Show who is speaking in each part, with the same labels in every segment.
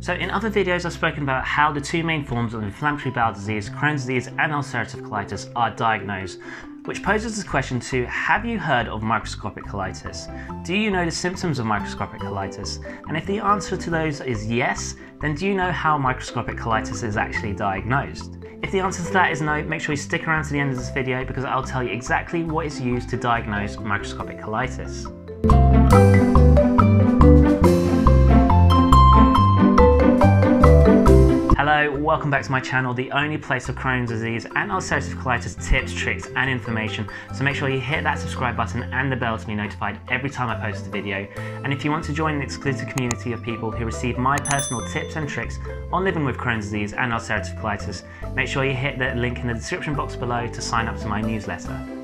Speaker 1: So in other videos I've spoken about how the two main forms of inflammatory bowel disease, Crohn's disease and ulcerative colitis are diagnosed, which poses this question to have you heard of microscopic colitis? Do you know the symptoms of microscopic colitis? And if the answer to those is yes, then do you know how microscopic colitis is actually diagnosed? If the answer to that is no, make sure you stick around to the end of this video because I'll tell you exactly what is used to diagnose microscopic colitis. Welcome back to my channel, the only place for Crohn's disease and ulcerative colitis tips, tricks and information. So make sure you hit that subscribe button and the bell to be notified every time I post a video. And if you want to join an exclusive community of people who receive my personal tips and tricks on living with Crohn's disease and ulcerative colitis, make sure you hit the link in the description box below to sign up to my newsletter.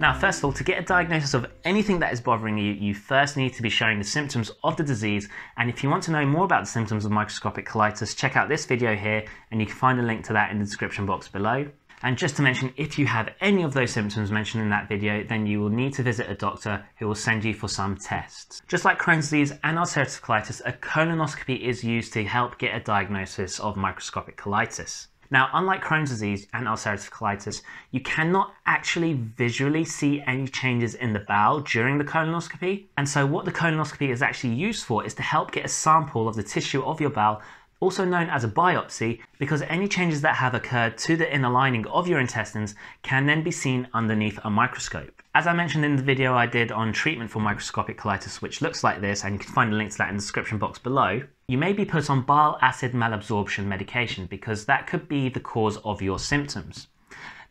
Speaker 1: Now, first of all, to get a diagnosis of anything that is bothering you, you first need to be showing the symptoms of the disease. And if you want to know more about the symptoms of microscopic colitis, check out this video here, and you can find a link to that in the description box below. And just to mention, if you have any of those symptoms mentioned in that video, then you will need to visit a doctor who will send you for some tests. Just like Crohn's disease and ulcerative colitis, a colonoscopy is used to help get a diagnosis of microscopic colitis. Now, unlike Crohn's disease and ulcerative colitis, you cannot actually visually see any changes in the bowel during the colonoscopy. And so what the colonoscopy is actually used for is to help get a sample of the tissue of your bowel also known as a biopsy, because any changes that have occurred to the inner lining of your intestines can then be seen underneath a microscope. As I mentioned in the video I did on treatment for microscopic colitis, which looks like this, and you can find a link to that in the description box below, you may be put on bile acid malabsorption medication because that could be the cause of your symptoms.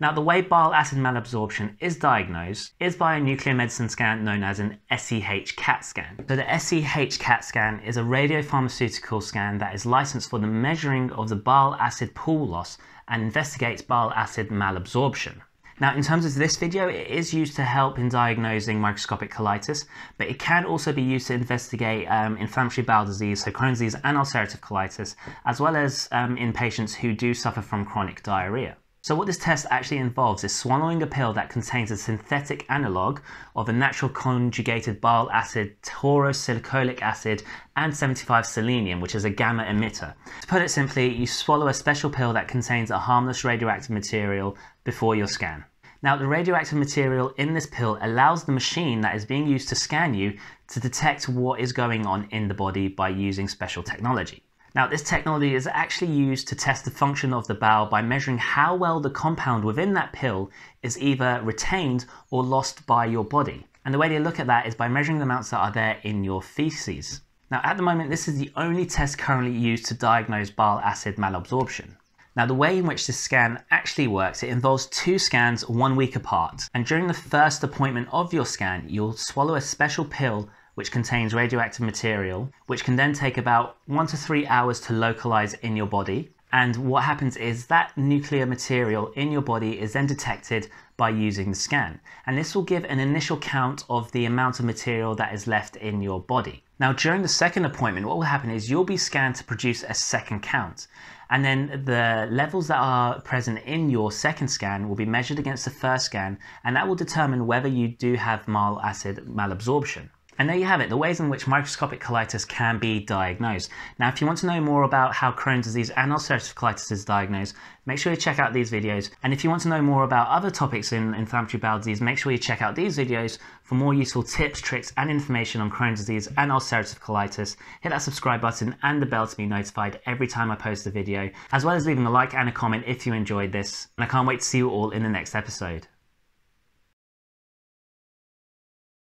Speaker 1: Now, the way bile acid malabsorption is diagnosed is by a nuclear medicine scan known as an SeHCAT scan. So the SeHCAT scan is a radiopharmaceutical scan that is licensed for the measuring of the bile acid pool loss and investigates bile acid malabsorption. Now, in terms of this video, it is used to help in diagnosing microscopic colitis, but it can also be used to investigate um, inflammatory bowel disease, so Crohn's disease and ulcerative colitis, as well as um, in patients who do suffer from chronic diarrhea. So what this test actually involves is swallowing a pill that contains a synthetic analog of a natural conjugated bile acid, tauroselcholic acid, and 75 selenium, which is a gamma emitter. To put it simply, you swallow a special pill that contains a harmless radioactive material before your scan. Now, the radioactive material in this pill allows the machine that is being used to scan you to detect what is going on in the body by using special technology. Now, this technology is actually used to test the function of the bowel by measuring how well the compound within that pill is either retained or lost by your body. And the way they look at that is by measuring the amounts that are there in your feces. Now, at the moment, this is the only test currently used to diagnose bile acid malabsorption. Now, the way in which this scan actually works, it involves two scans one week apart. And during the first appointment of your scan, you'll swallow a special pill which contains radioactive material, which can then take about one to three hours to localize in your body. And what happens is that nuclear material in your body is then detected by using the scan. And this will give an initial count of the amount of material that is left in your body. Now, during the second appointment, what will happen is you'll be scanned to produce a second count. And then the levels that are present in your second scan will be measured against the first scan, and that will determine whether you do have bile acid malabsorption. And there you have it, the ways in which microscopic colitis can be diagnosed. Now, if you want to know more about how Crohn's disease and ulcerative colitis is diagnosed, make sure you check out these videos. And if you want to know more about other topics in inflammatory bowel disease, make sure you check out these videos for more useful tips, tricks, and information on Crohn's disease and ulcerative colitis. Hit that subscribe button and the bell to be notified every time I post a video, as well as leaving a like and a comment if you enjoyed this. And I can't wait to see you all in the next episode.